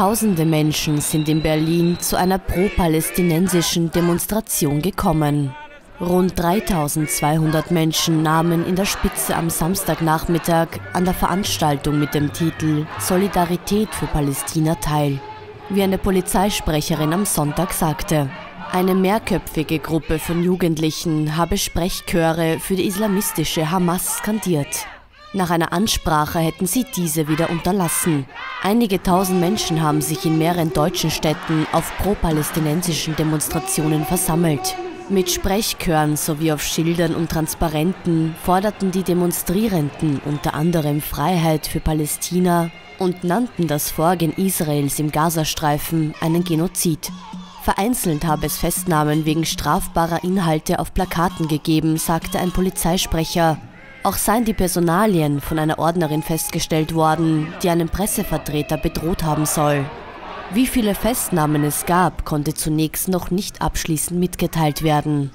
Tausende Menschen sind in Berlin zu einer pro-palästinensischen Demonstration gekommen. Rund 3200 Menschen nahmen in der Spitze am Samstagnachmittag an der Veranstaltung mit dem Titel Solidarität für Palästina teil, wie eine Polizeisprecherin am Sonntag sagte. Eine mehrköpfige Gruppe von Jugendlichen habe Sprechchöre für die islamistische Hamas skandiert. Nach einer Ansprache hätten sie diese wieder unterlassen. Einige tausend Menschen haben sich in mehreren deutschen Städten auf pro-palästinensischen Demonstrationen versammelt. Mit Sprechchören sowie auf Schildern und Transparenten forderten die Demonstrierenden unter anderem Freiheit für Palästina und nannten das Vorgehen Israels im Gazastreifen einen Genozid. Vereinzelt habe es Festnahmen wegen strafbarer Inhalte auf Plakaten gegeben, sagte ein Polizeisprecher. Auch seien die Personalien von einer Ordnerin festgestellt worden, die einen Pressevertreter bedroht haben soll. Wie viele Festnahmen es gab, konnte zunächst noch nicht abschließend mitgeteilt werden.